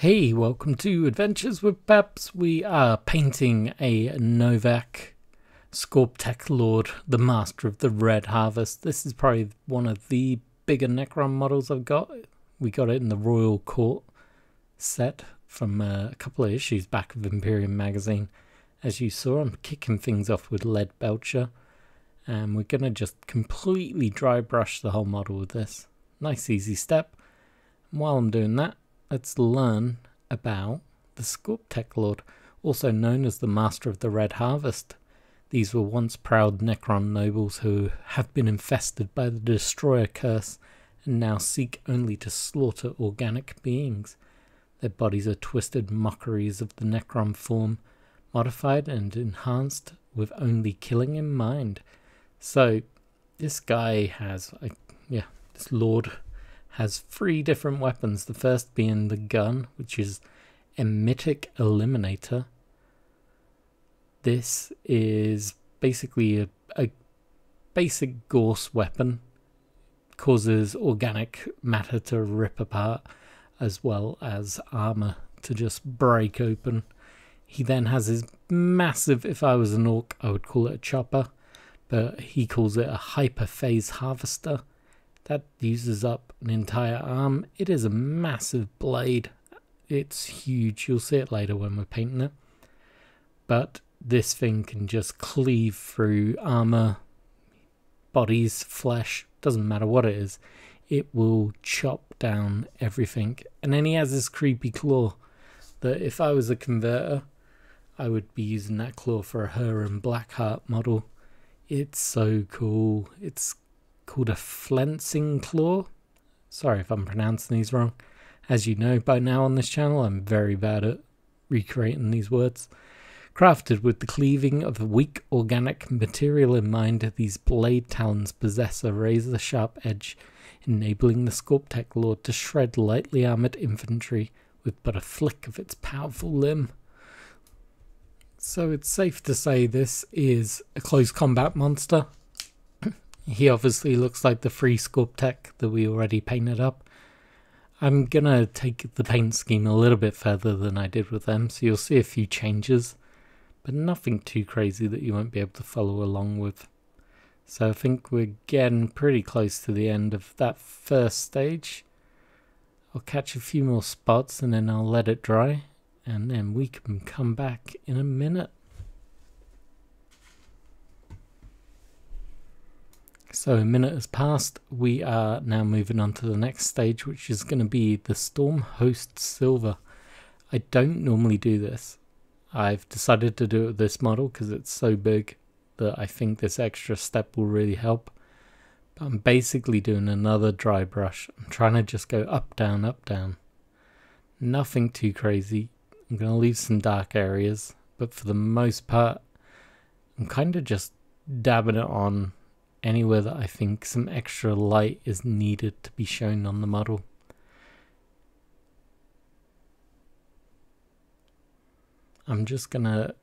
Hey, welcome to Adventures with Peps. We are painting a Novokh Skorpekh Lord, the Master of the Red Harvest. This is probably one of the bigger Necron models I've got. We got it in the Royal Court set from uh, a couple of issues back of Imperium magazine. As you saw, I'm kicking things off with Lead Belcher. And we're going to just completely dry brush the whole model with this. Nice easy step. And while I'm doing that, let's learn about the Skorpekh Lord, also known as the Master of the Red Harvest. These were once proud Necron nobles who have been infested by the Destroyer curse and now seek only to slaughter organic beings. Their bodies are twisted mockeries of the Necron form, modified and enhanced with only killing in mind. So, this guy has, yeah, this Lord has three different weapons. The first being the gun, which is Emetic Eliminator. This is basically a, a basic Gauss weapon. Causes organic matter to rip apart, as well as armor to just break open. He then has his massive, if I was an orc, I would call it a chopper, but he calls it a hyperphase harvester that uses up an entire arm. It is a massive blade. It's huge. You'll see it later when we're painting it. But this thing can just cleave through armor, bodies, flesh, doesn't matter what it is. It will chop down everything. And then he has this creepy claw that if I was a converter, I would be using that claw for a her and Blackheart model. It's so cool. It's called a Flensing Claw. Sorry if I'm pronouncing these wrong. As you know by now on this channel, I'm very bad at recreating these words. Crafted with the cleaving of weak organic material in mind, these blade talons possess a razor sharp edge, enabling the Skorpekh Lord to shred lightly armored infantry with but a flick of its powerful limb. So it's safe to say this is a close combat monster, he obviously looks like the free Skorpekh that we already painted up. I'm gonna take the paint scheme a little bit further than I did with them, so you'll see a few changes, but nothing too crazy that you won't be able to follow along with. So I think we're getting pretty close to the end of that first stage. I'll catch a few more spots and then I'll let it dry, and then we can come back in a minute. So a minute has passed. We are now moving on to the next stage, which is going to be the Storm Host Silver. I don't normally do this. I've decided to do it with this model because it's so big that I think this extra step will really help. But I'm basically doing another dry brush. I'm trying to just go up, down, up, down. Nothing too crazy. I'm going to leave some dark areas, but for the most part, I'm kind of just dabbing it on anywhere that I think some extra light is needed to be shown on the model. I'm just gonna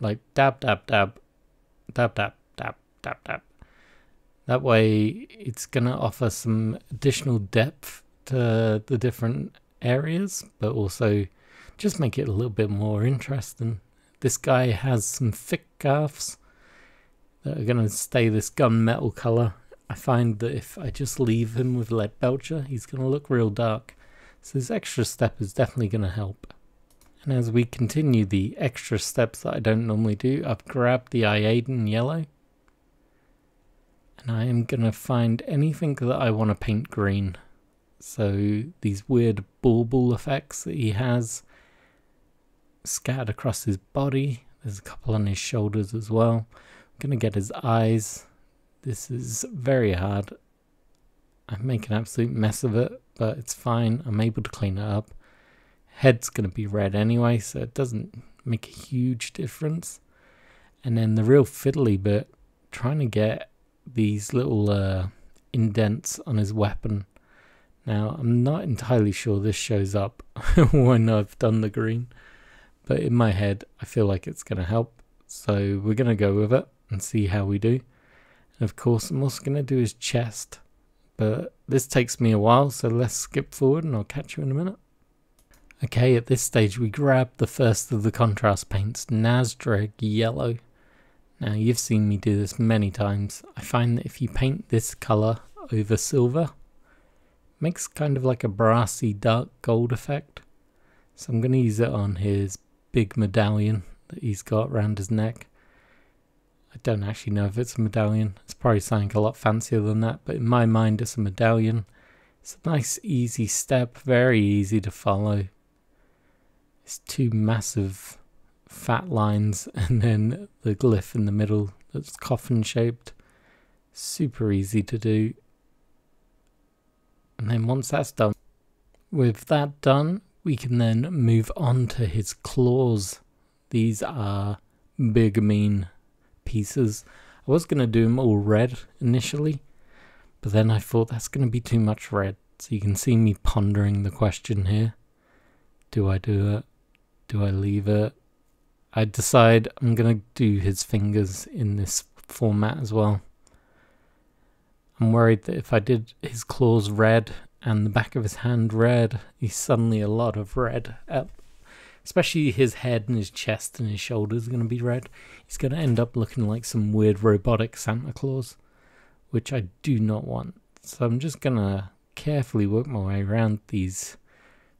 like dab dab dab dab dab dab dab dab. That way it's gonna offer some additional depth to the different areas, but also just make it a little bit more interesting. This guy has some thick calves that are going to stay this gunmetal color. I find that if I just leave him with lead belcher, he's going to look real dark. So this extra step is definitely going to help. And as we continue the extra steps that I don't normally do, I've grabbed the Iyanden yellow. And I am going to find anything that I want to paint green. So these weird bauble effects that he has scattered across his body. There's a couple on his shoulders as well. Gonna get his eyes. This is very hard. I make an absolute mess of it, but it's fine. I'm able to clean it up. Head's gonna be red anyway, so it doesn't make a huge difference. And then the real fiddly bit, trying to get these little uh, indents on his weapon. Now, I'm not entirely sure this shows up when I've done the green, but in my head, I feel like it's going to help. So we're going to go with it and see how we do. Of course, I'm also going to do his chest. But this takes me a while, so let's skip forward and I'll catch you in a minute. Okay, at this stage we grab the first of the contrast paints, Nazdreg Yellow. Now you've seen me do this many times. I find that if you paint this colour over silver, makes kind of like a brassy dark gold effect. So I'm going to use it on his big medallion that he's got around his neck. I don't actually know if it's a medallion. It's probably something a lot fancier than that, but in my mind it's a medallion. It's a nice easy step, very easy to follow. It's two massive fat lines and then the glyph in the middle that's coffin shaped. Super easy to do. And then once that's done, with that done, we can then move on to his claws. These are big mean pieces. I was going to do them all red initially, but then I thought that's going to be too much red. So you can see me pondering the question here. Do I do it? Do I leave it? I decide I'm going to do his fingers in this format as well. I'm worried that if I did his claws red and the back of his hand red, he's suddenly a lot of red. Uh, especially his head and his chest and his shoulders are going to be red. He's going to end up looking like some weird robotic Santa Claus, which I do not want. So I'm just going to carefully work my way around these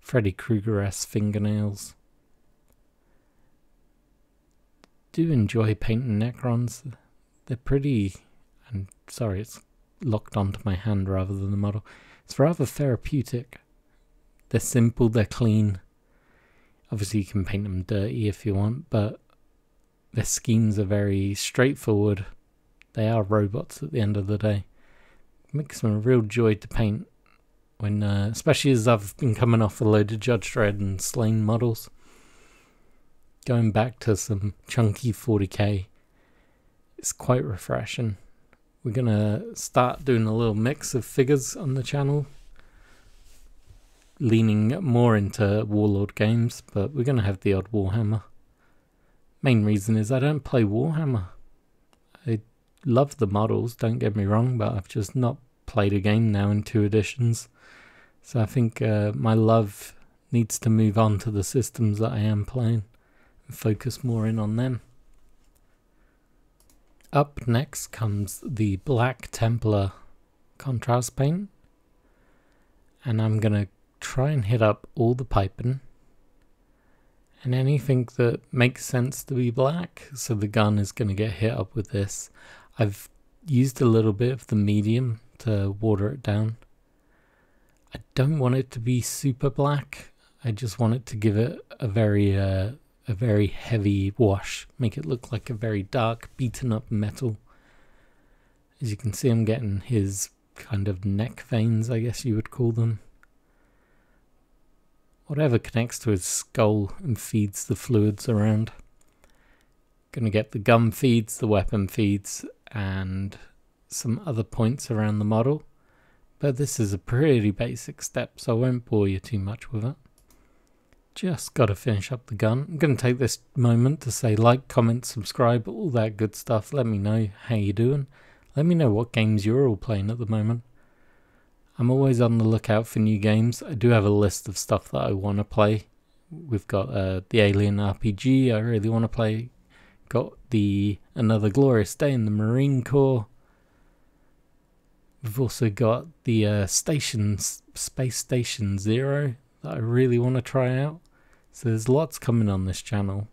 Freddy Krueger-esque fingernails do enjoy painting Necrons. They're pretty, and sorry, it's locked onto my hand rather than the model. It's rather therapeutic. They're simple, they're clean. Obviously, you can paint them dirty if you want, but their schemes are very straightforward. They are robots at the end of the day. Makes them a real joy to paint. When, uh, especially as I've been coming off a load of Judge Dredd and Slaine models going back to some chunky 40k is quite refreshing. We're gonna start doing a little mix of figures on the channel, leaning more into Warlord games, but we're gonna have the odd Warhammer. Main reason is I don't play Warhammer. I love the models, don't get me wrong, but I've just not played a game now in two editions. So I think uh, my love needs to move on to the systems that I am playing and focus more in on them. Up next comes the Black Templar contrast paint. And I'm going to try and hit up all the piping and anything that makes sense to be black. So the gun is going to get hit up with this. I've used a little bit of the medium to water it down. I don't want it to be super black. I just want it to give it a very uh, a very heavy wash, make it look like a very dark, beaten up metal. As you can see, I'm getting his kind of neck veins, I guess you would call them. Whatever connects to his skull and feeds the fluids around. Gonna get the gun feeds, the weapon feeds, and some other points around the model. But this is a pretty basic step, so I won't bore you too much with it. Just got to finish up the gun. I'm to take this moment to say like, comment, subscribe, all that good stuff. Let me know how you're doing. Let me know what games you're all playing at the moment. I'm always on the lookout for new games. I do have a list of stuff that I want to play. We've got uh, the Alien RPG I really want to play. Got the Another Glorious Day in the Marine Corps. We've also got the uh, Space Station Zero that I really want to try out. So there's lots coming on this channel.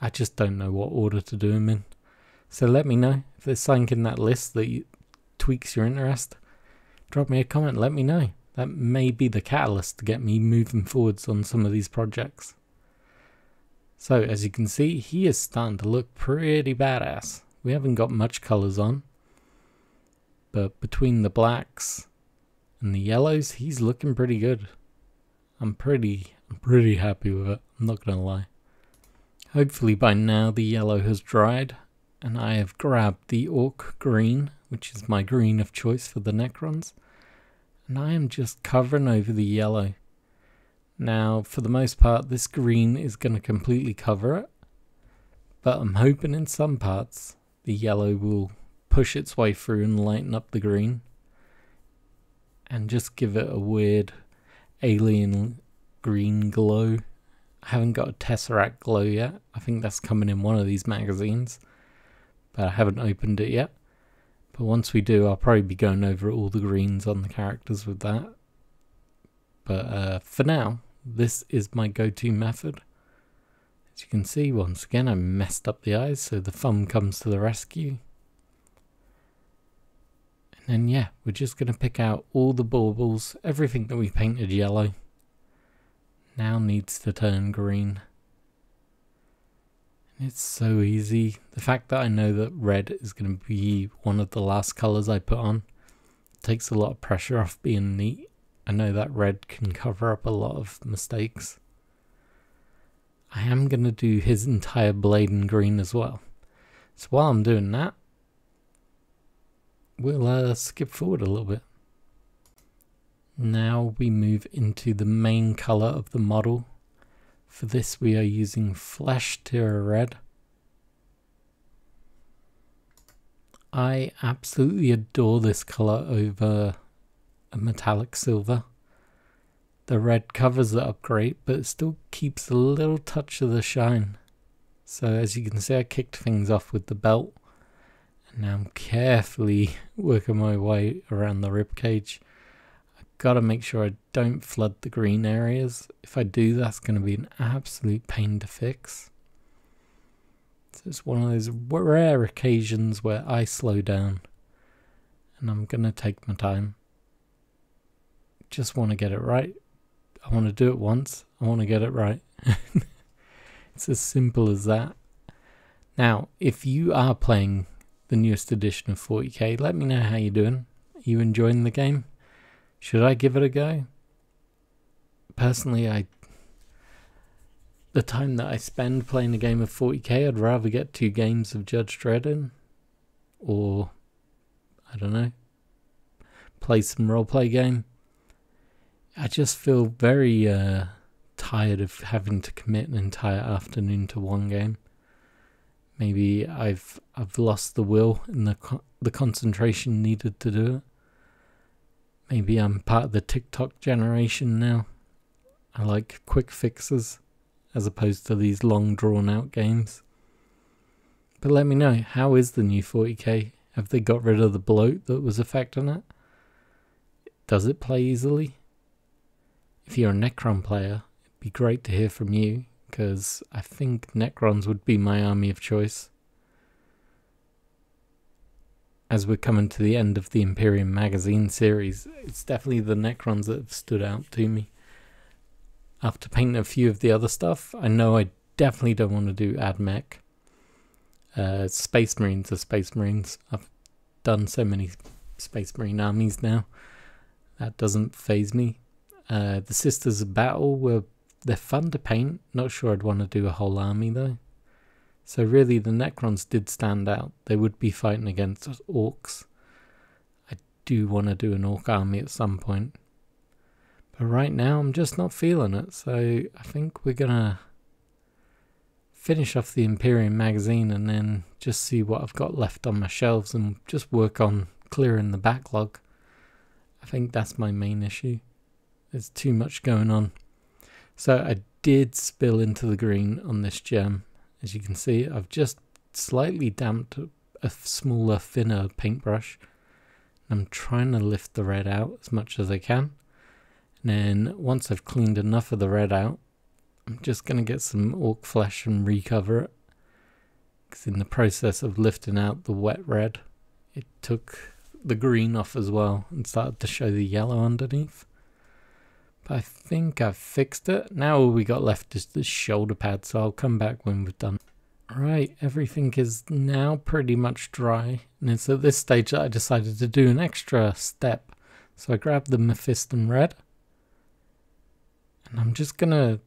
I just don't know what order to do them in. So let me know if there's something in that list that you, tweaks your interest. Drop me a comment, let me know. That may be the catalyst to get me moving forwards on some of these projects. So as you can see, he is starting to look pretty badass. We haven't got much colours on. But between the blacks and the yellows, he's looking pretty good. I'm pretty, I'm pretty happy with it. I'm not gonna lie. Hopefully by now the yellow has dried and I have grabbed the Orc Green, which is my green of choice for the Necrons, and I am just covering over the yellow. Now, for the most part, this green is going to completely cover it, but I'm hoping in some parts the yellow will push its way through and lighten up the green and just give it a weird alien green glow. I haven't got a Tesseract glow yet. I think that's coming in one of these magazines, but I haven't opened it yet. But once we do, I'll probably be going over all the greens on the characters with that. But uh, for now, this is my go-to method. As you can see, once again, I messed up the eyes, so the thumb comes to the rescue. And then, yeah, we're just going to pick out all the baubles, everything that we painted yellow. Now needs to turn green. It's so easy. The fact that I know that red is going to be one of the last colours I put on takes a lot of pressure off being neat. I know that red can cover up a lot of mistakes. I am going to do his entire blade in green as well. So while I'm doing that, we'll uh, skip forward a little bit. Now we move into the main colour of the model for this we are using Flesh Tear Red. I absolutely adore this colour over a metallic silver. The red covers it up great, but it still keeps a little touch of the shine. So as you can see, I kicked things off with the belt. And now I'm carefully working my way around the rib cage got to make sure I don't flood the green areas. If I do, that's going to be an absolute pain to fix. So it's one of those rare occasions where I slow down and I'm going to take my time. Just want to get it right. I want to do it once. I want to get it right. it's as simple as that. Now, if you are playing the newest edition of 40k, let me know how you're doing. Are you enjoying the game? Should I give it a go? Personally, I the time that I spend playing a game of 40k, I'd rather get two games of Judge Dredd in, or I don't know, play some roleplay game. I just feel very uh, tired of having to commit an entire afternoon to one game. Maybe I've I've lost the will and the co- the concentration needed to do it. Maybe I'm part of the TikTok generation now. I like quick fixes as opposed to these long drawn out games. But let me know, how is the new 40k? Have they got rid of the bloat that was affecting it? Does it play easily? If you're a Necron player, it'd be great to hear from you, because I think Necrons would be my army of choice as we're coming to the end of the Imperium magazine series, it's definitely the Necrons that have stood out to me. After painting a few of the other stuff, I know I definitely don't want to do AdMech. Uh, Space Marines are Space Marines. I've done so many Space Marine armies now. That doesn't phase me. Uh, the Sisters of Battle were they're fun to paint. Not sure I'd want to do a whole army though. So really the Necrons did stand out. They would be fighting against orcs. I do want to do an orc army at some point. But right now I'm just not feeling it. So I think we're going to finish off the Imperium magazine and then just see what I've got left on my shelves and just work on clearing the backlog. I think that's my main issue. There's too much going on. So I did spill into the green on this gem as you can see, I've just slightly damped a smaller, thinner paintbrush. I'm trying to lift the red out as much as I can. And then once I've cleaned enough of the red out, I'm just going to get some orc flesh and recover it. Because in the process of lifting out the wet red, it took the green off as well and started to show the yellow underneath. But I think I've fixed it. Now all we got left is the shoulder pad, so I'll come back when we're done. Right, everything is now pretty much dry. And it's at this stage that I decided to do an extra step. So I grabbed the Mephiston Red. And I'm just gonna...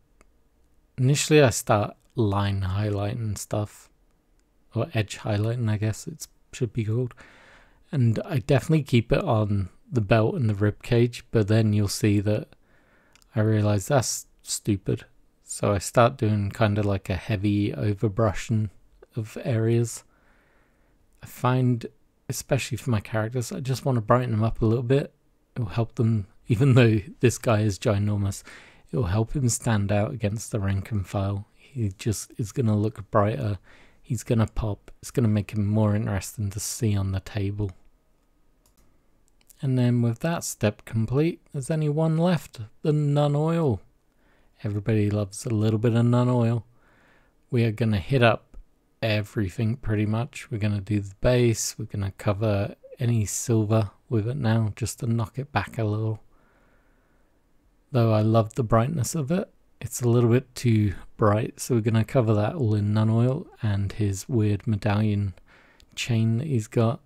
Initially I start line highlighting stuff. Or edge highlighting, I guess it should be called. And I definitely keep it on the belt and the rib cage, but then you'll see that I realize that's stupid. So I start doing kind of like a heavy overbrushing of areas. I find, especially for my characters, I just want to brighten them up a little bit. It will help them, even though this guy is ginormous, It'll help him stand out against the rank and file. He just is going to look brighter. He's going to pop. It's going to make him more interesting to see on the table. And then with that step complete, there's only one left, the Nuln Oil. Everybody loves a little bit of Nuln Oil. We are going to hit up everything pretty much. We're going to do the base. We're going to cover any silver with it now just to knock it back a little. Though I love the brightness of it, it's a little bit too bright. So we're going to cover that all in Nuln Oil and his weird medallion chain that he's got.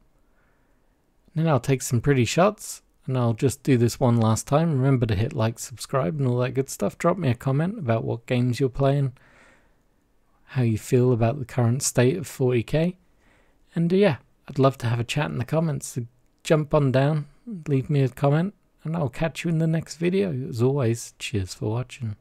Then I'll take some pretty shots and I'll just do this one last time. Remember to hit like, subscribe and all that good stuff. Drop me a comment about what games you're playing, how you feel about the current state of 40k. And uh, yeah, I'd love to have a chat in the comments. So jump on down, leave me a comment, and I'll catch you in the next video. As always, cheers for watching.